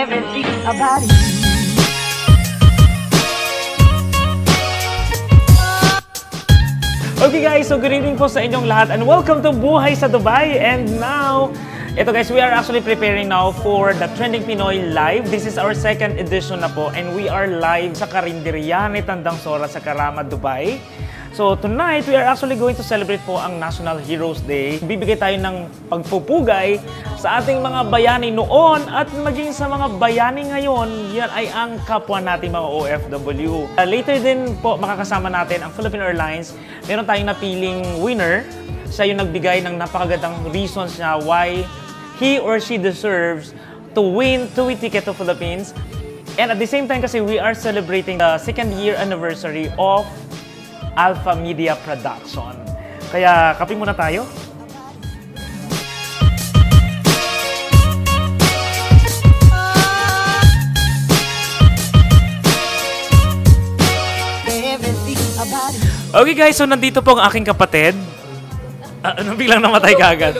everything about you. Okay guys, so good evening po sa inyong lahat and welcome to Buhay sa Dubai. And now, ito guys, we are actually preparing now for the Trending Pinoy Live. This is our second edition na po and we are live sa Karinderya ni Tandang Sora sa Karama, Dubai. So tonight, we are actually going to celebrate po ang National Heroes Day. Bibigay tayo ng pagpupugay sa ating mga bayani noon at maging sa mga bayani ngayon. Yan ay ang kapwa nating mga OFW. Uh, later din po makakasama natin ang Philippine Airlines. Meron tayong napiling winner. Siya yung nagbigay ng napakagandang reasons niya why he or she deserves to win TUI ticket to Philippines. And at the same time kasi we are celebrating the second year anniversary of Alpha Media Production. Kaya kape muna tayo. Okay guys, so nandito po ang aking kapatid. Ah, ano biglang namatay kagad?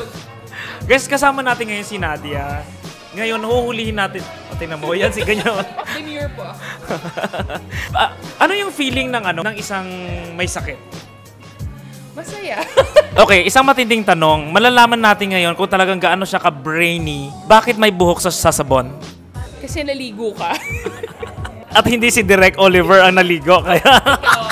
Guys, kasama natin ngayon si Nadia. Ngayon, huhulihin natin. O, tingnan mo, yan si ganyan. Demure po. Ah, ano yung feeling ng ano ng isang may sakit? Masaya. Okay, isang matinding tanong. Malalaman natin ngayon kung talagang gaano siya ka-brainy. Bakit may buhok sa sasabon? Kasi naligo ka. At hindi si Direk Oliver ang naligo. Kaya, Oo.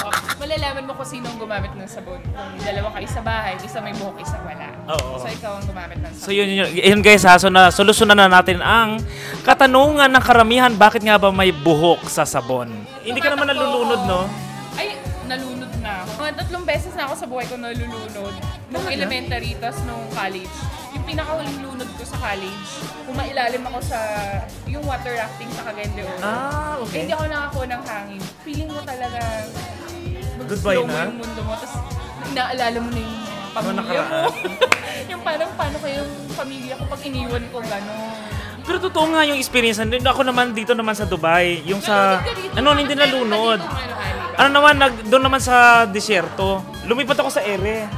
Bahay, isa wala. Oo. So ikaw ang gumamit ng sabon. so yun, yun, yun guys ha. So na, solusyonan na natin ang katanungan ng karamihan. Bakit nga ba may buhok sa sabon? Hindi ka naman nalulunod, no? Ay, nalunod na ako. Mga tatlong beses na ako sa buhay ko nalulunod. Nung elementary, tas nung college. Yung pinakahuling lunod ko sa college, kumailalim ako sa yung water rafting sa Cagayan de Oro. Ah, Eh, okay. hindi ako nakakuha ng hangin. Feeling mo talaga Goodbye mag-slow mo na? yung mundo mo. Tapos inaalala mo na yung pamilya mo. nakaraan. yung parang paano kayong pamilya ko pag iniwan ko gano'n. Pero totoo nga yung experience. Ako naman dito naman sa Dubai. Yung sa... Ano, hindi nalunod. Ano naman, nag, doon naman sa disyerto. Lumipat ako sa ere.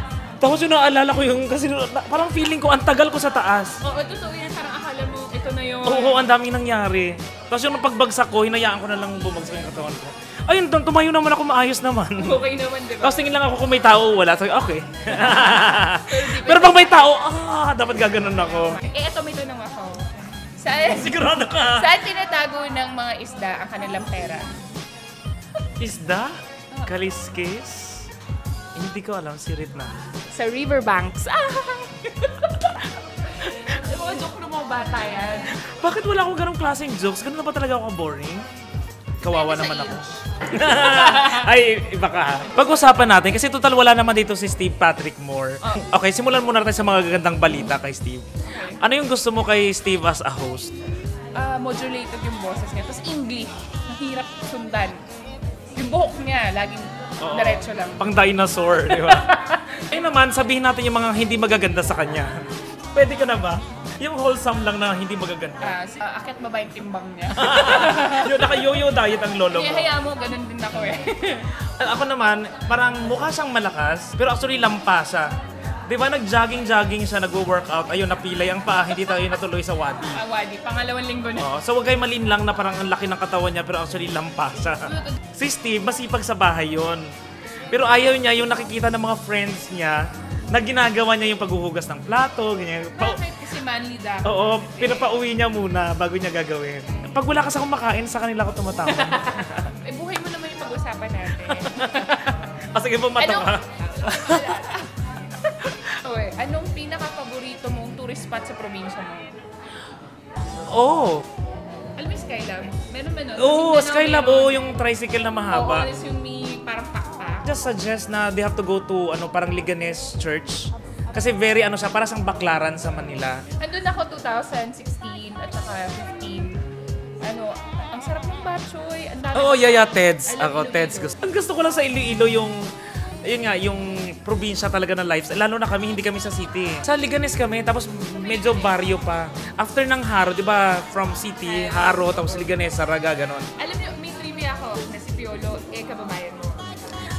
Tapos yung naalala ko yung, kasi na- parang feeling ko, ang tagal ko sa taas. Oo, totoo yan. Parang akala mo, ito na yun. Oo, ang daming nangyari. Tapos yung pagbagsak ko, hinayaan ko na lang bumagsak yung katawan ko. Ayun, tum- tumayo naman ako maayos naman. Okay naman, di ba? Tapos tingin lang ako kung may tao wala. Sabi, okay. Pero pag may tao, ah, dapat gaganon ako. Eh, ito may tanong ako. Saan, Sigurado ka. saan tinatago ng mga isda ang kanilang pera? Isda? Kaliskis? Hindi ko alam, sirit na. Sa riverbanks. Ah! mga joke ng mga bata yan. Bakit wala akong ganong klaseng jokes? Ganun na ba talaga ako boring? Kawawa naman ako. Ay, iba ka ha. Pag-usapan natin, kasi total wala naman dito si Steve Patrick Moore. Oh. Okay, simulan muna natin sa mga gagandang balita kay Steve. Ano yung gusto mo kay Steve as a host? Ah, modulated yung boses niya. Tapos English. Mahirap sundan. Yung buhok niya, laging Oo. diretso lang. Pang dinosaur, di ba? Ay naman, sabihin natin yung mga hindi magaganda sa kanya. Pwede ka na ba? Yung wholesome lang na hindi magaganda. Ah, si- ah, akit baba yung timbang niya. naka-yo-yo diet ang lolo Kaya mo. hayaan mo, ganun din ako eh. Ako naman, parang mukha siyang malakas, pero actually lampasa. Di ba nag-jogging-jogging siya, nag-workout, ayun, napilay ang paa, hindi tayo natuloy sa wadi. Ah, Wadi, pangalawang linggo na. Oh, so wag kayo malinlang na parang ang laki ng katawan niya, pero actually lampasa. si Steve, masipag sa bahay yon. Pero ayaw niya yung nakikita ng mga friends niya na ginagawa niya yung paghuhugas ng plato, ganyan. Pa- Bakit? Kasi manly daw. Oo, pinapauwi niya muna bago niya gagawin. Pag wala ka sa kumakain, sa kanila ko tumatawa. Eh, buhay mo naman yung pag-usapan natin. o sige, bumato Ano? ka. Okay, anong pinaka-paborito mong tourist spot sa probinsya mo? Oo. Alam mo yung Skylab? Meron ba nun? Oo, Kasi Mindanao Skylab, oo, yung tricycle na Oo, mahaba. tapos yung may parang pakpak. Just suggest na they have to go to ano parang Liganes Church. Kasi very ano siya, para sang baklaran sa Manila. Andun ako 2016 at saka 15. Ano, ang sarap ng dami. Oo, yeah, yeah, Teds. Ako. Teds. Gusto. Ang gusto ko lang sa Iloilo yung Ayun nga, yung probinsya talaga ng lifestyle. Lalo na kami, hindi kami sa city. Sa Liganes kami, tapos medyo baryo pa. After ng Haro, di ba, from city, Haro, tapos Liganes, Saraga, ganon. Alam niyo, may trivia ako na si Piolo, eh, kababayan mo.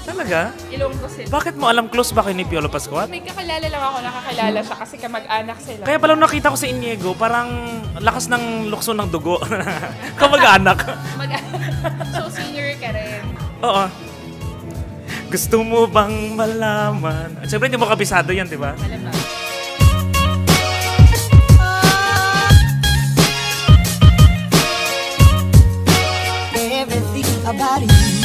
Talaga? Ilonggo sila. Bakit mo alam close ba kayo ni Piolo Pascual? May kakilala lang ako nakakilala siya kasi kamag-anak sila. Kaya pala nung nakita ko si Inigo, parang lakas ng lukso ng dugo. Kamag-anak. Mag- so, senior ka rin. Oo. Gusto mo bang malaman? Siyempre, hindi mo kabisado yan, di ba? Malamang. Everything about you.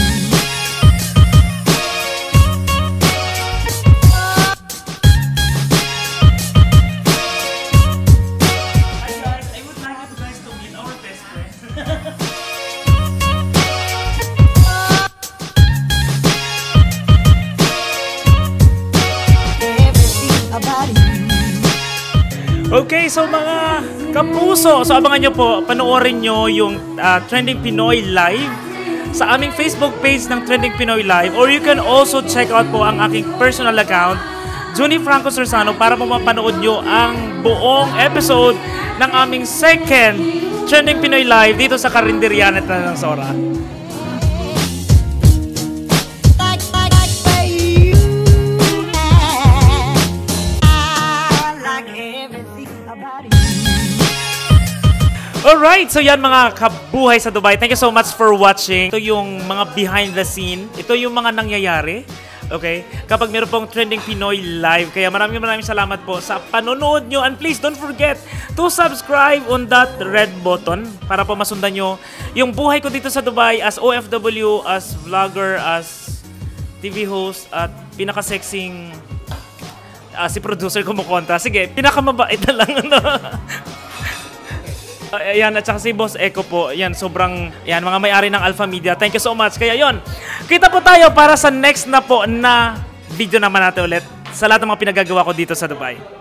Okay, so mga kapuso, so abangan nyo po, panoorin nyo yung ah, Trending Pinoy Live sa aming Facebook page ng Trending Pinoy Live or you can also check out po ang aking personal account, Juni Franco Sursano, para po mapanood nyo ang buong episode ng aming second Trending Pinoy Live dito sa Karinderian at ng Sora. Alright, so yan mga kabuhay sa Dubai. Thank you so much for watching. Ito yung mga behind the scene. Ito yung mga nangyayari. Okay? Kapag meron pong Trending Pinoy live. Kaya maraming maraming salamat po sa panonood nyo. And please don't forget to subscribe on that red button para po masundan nyo yung buhay ko dito sa Dubai as OFW, as vlogger, as TV host, at pinaka-sexing ah, si producer kumukontra. Sige, pinakamabait na lang. Ano? Ayan, at saka si Boss Echo po, yan, sobrang, yan, mga may-ari ng Alpha Media. Thank you so much. Kaya yon kita po tayo para sa next na po na video naman natin ulit sa lahat ng mga pinagagawa ko dito sa Dubai.